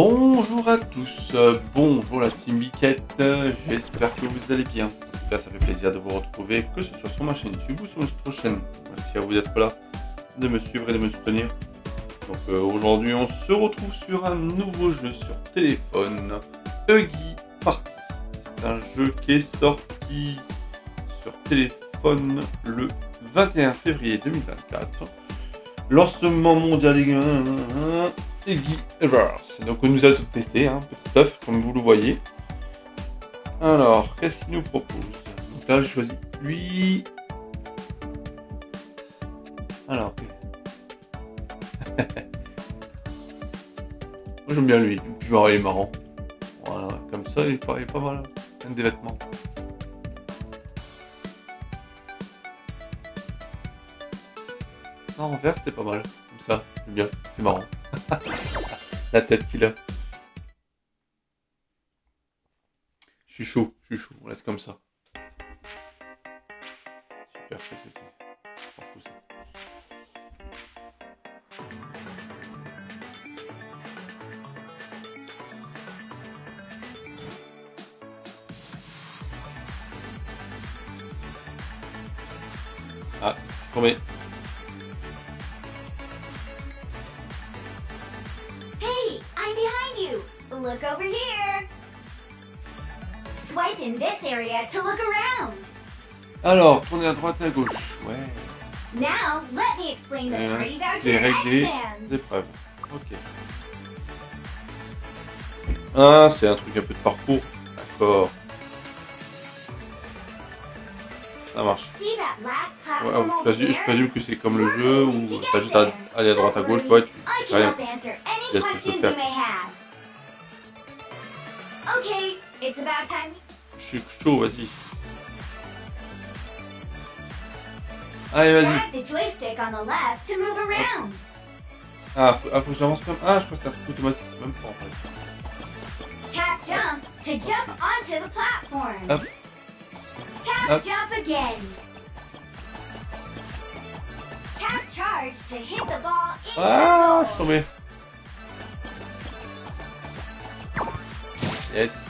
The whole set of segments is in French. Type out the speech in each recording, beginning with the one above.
Bonjour à tous, euh, bonjour la team Biquette, j'espère que vous allez bien. En tout cas, ça fait plaisir de vous retrouver, que ce soit sur ma chaîne YouTube ou sur une autre chaîne. Merci à vous d'être là, de me suivre et de me soutenir. Donc euh, aujourd'hui, on se retrouve sur un nouveau jeu sur téléphone, Huggy Party. C'est un jeu qui est sorti sur téléphone le 21 février 2024. Lancement mondial Iggy Evers. Donc nous allons tester, hein, petit stuff, comme vous le voyez. Alors, qu'est-ce qu'il nous propose? Donc là, j'ai choisi lui. Alors, j'aime bien lui, il est marrant. Voilà, comme ça, il est pas, mal. Un des vêtements. Non, en vert, c'était pas mal. Comme ça, j'aime bien, c'est marrant. La tête qu'il a. Je suis chaud, je suis chaud, on laisse comme ça. Super, qu'est-ce que c'est? Ah, je tombé. Alors, tournez à droite et à gauche. Ouais. Now, let me explain the party voucher Des règles des épreuves. Ok. Ah, c'est un truc un peu de parcours. D'accord. Ça marche. Ouais, platform je, présume, je there? présume que c'est comme le jeu où t'as juste à aller à droite à gauche, toi, et tu fais rien. about time. Je suis chaud, vas-y. Move around. Ah, faut, ah, faut que j'avance comme. Ah, je crois que c'est un truc automatique. Même pas en fait. Tap jump to jump onto the platform. Hop. Tap Hop. jump again. Tap charge to hit the ball into Ah, je the suis tombé. Yes.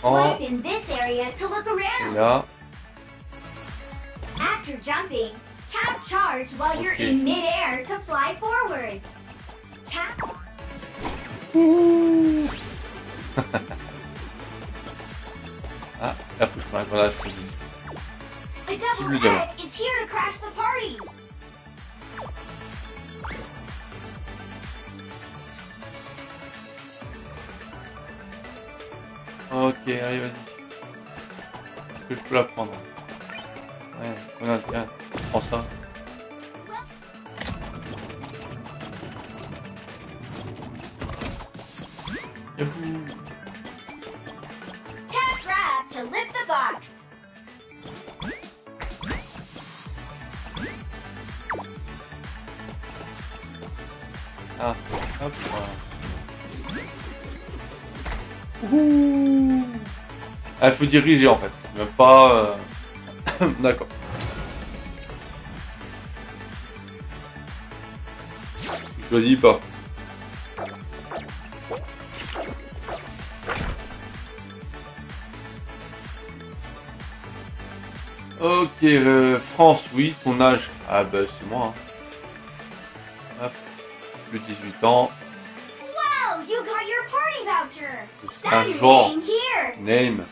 Swipe in this area to look around. là. After jumping, tap charge while you're in midair to fly forwards. Tap Ah, là, faut que je prenne un grenade. faut que je- a double head is here to crash the party. Ok, allez, vas-y. Est-ce que je peux la prendre Ouais, grenade, tiens. Prends ça. Yahoo Tap grab to lift the box. Ah, hop. Il faut diriger en fait, même pas. euh, D'accord. Je choisis pas. Ok, euh, France, oui, ton âge. Ah bah c'est moi. hein. Hop, plus de 18 ans. Wow, you got your party voucher. Un genre. Name.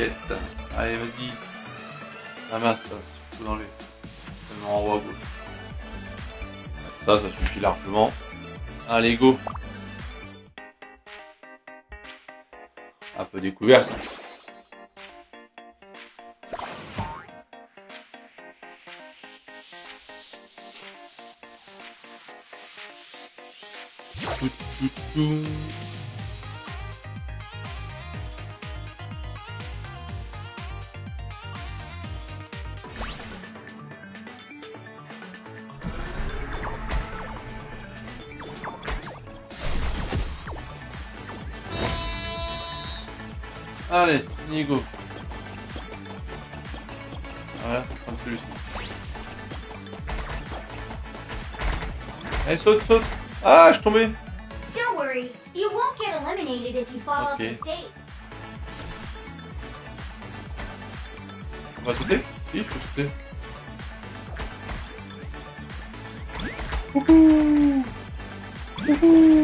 Quête. Allez, vas-y. Mince, ça faut dans les. Tellement en haut à gauche. Ça, ça suffit largement. Allez, go. Un peu découverte. Tout, tout, tout. Allez, Nigo. Voilà, comme celui-ci. Allez, saute, saute. Ah, je suis tombé. Don't worry, you won't get eliminated if you fall off Okay. the stage. On va sauter? Si, je peux sauter. Wouhou Wouhou Wouhou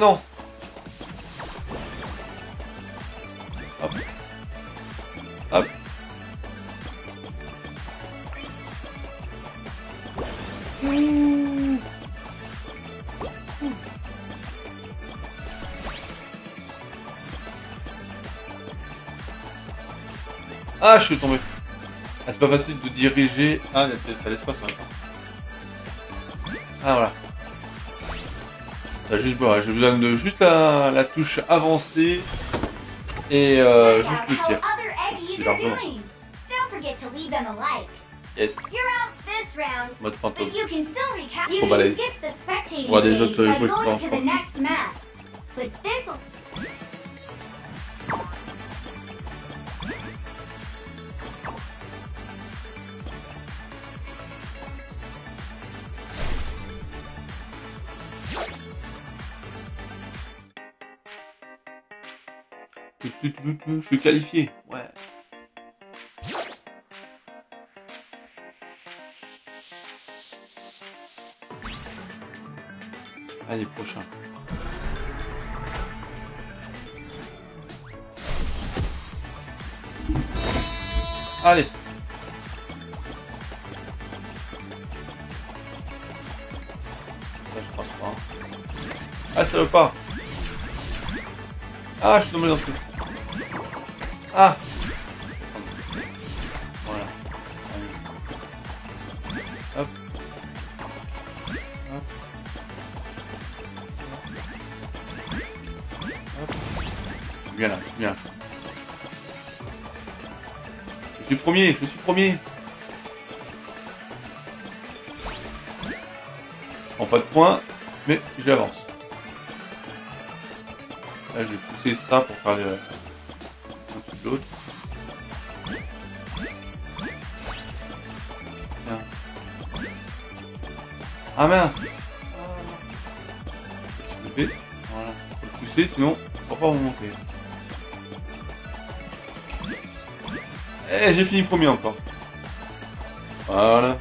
non Hop. Hop. Ah, je suis tombé. Ah, c'est pas facile de diriger. Ah, il y a peut-être. Ah, voilà. T'as juste, voilà, j'ai besoin de juste la, la touche avancée et euh, juste le tir. largement. Yes, mode fantôme. Trop balèze. spectating Ouais, des autres, joueurs qui going Je suis qualifié. Ouais. Allez, prochain. Allez. Ça, je pense pas. Ah, ça veut pas. Ah, je suis tombé dans le truc. Ah Voilà. Allez. Hop. Hop. Hop. Bien là, bien. Je suis premier, je suis premier. Prends pas de points, mais j'avance. Là, j'ai poussé ça pour faire le... Ah mince Je fais. Voilà. Pousser, sinon, on va pas remonter. Eh, j'ai fini premier encore. Voilà.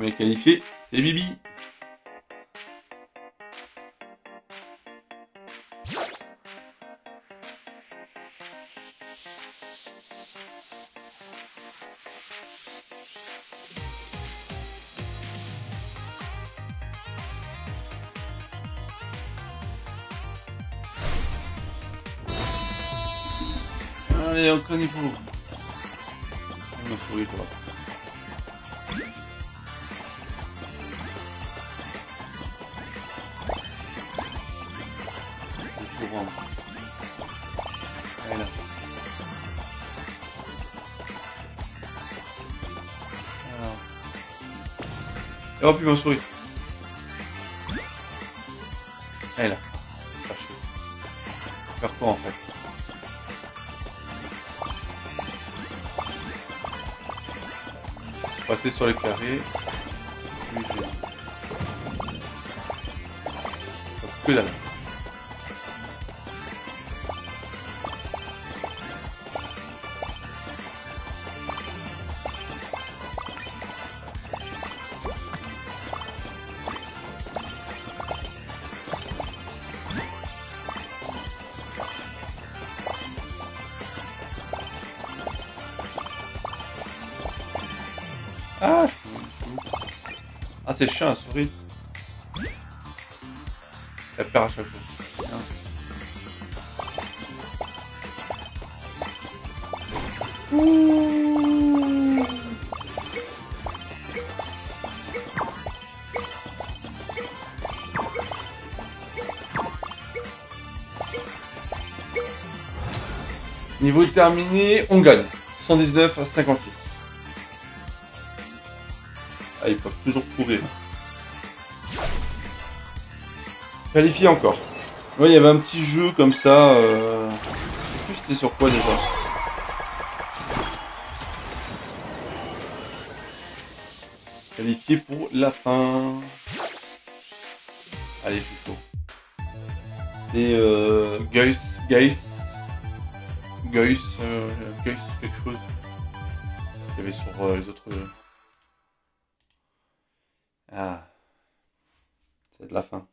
Premier qualifié, c'est Bibi. Allez, encore niveau. On a souris, toi. Et il m'a souris. Elle est là. Chercher. Faire quoi en fait? Passer sur les carrés. Hop, Que dalle. Ah, ah c'est chiant, la souris. Elle perd à chaque fois. Niveau terminé, on gagne. 119 à 56. Ah, ils peuvent toujours courir. Qualifié encore. Ouais, il y avait un petit jeu comme ça. Euh... Je sais plus c'était sur quoi déjà. Qualifié pour la fin. Allez, chaud. Et euh, Geus, Geus, Geus, euh, quelque chose. Il y avait sur euh, les autres. Ah, c'est de la fin.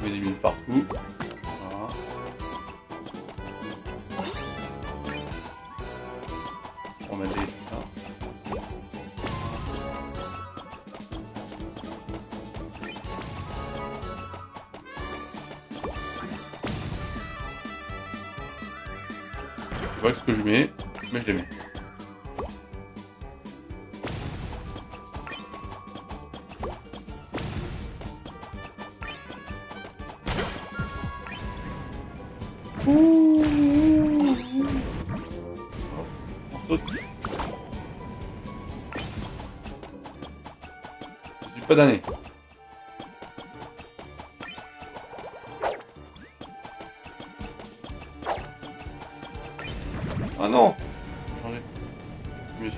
Je mets des mines partout. Voilà. On met des... Je vois ce que je mets, mais je les mets. Ah non Changer. Mieux.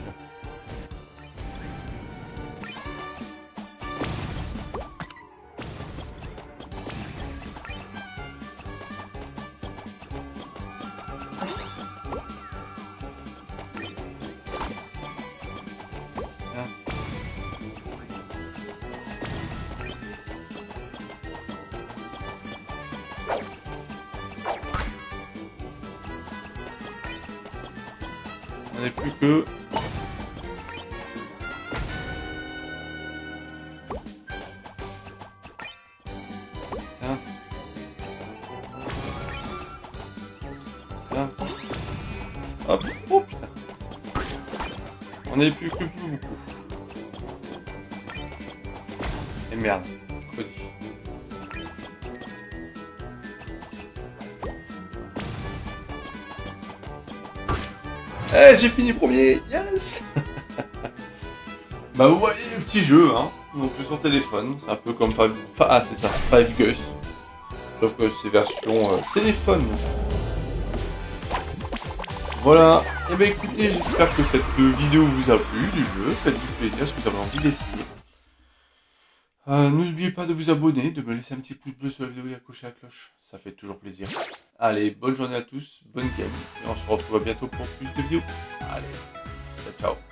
On n'est plus que... Tiens. Tiens. Hop. Oh. On n'est plus que plus beaucoup. Et merde. Eh, j'ai fini premier Yes Bah vous voyez le petit jeu, hein. Donc sur téléphone, c'est un peu comme Five... Ah c'est ça, Five. Sauf que c'est version euh, téléphone. Voilà. Et ben écoutez, j'espère que cette vidéo vous a plu du jeu. Faites-vous plaisir si vous avez envie d'essayer. Euh, N'oubliez pas de vous abonner, de me laisser un petit pouce bleu sur la vidéo et à la cloche. Ça fait toujours plaisir. Allez, bonne journée à tous, bonne game. Et on se retrouve bientôt pour plus de vidéos. Allez, ciao ciao.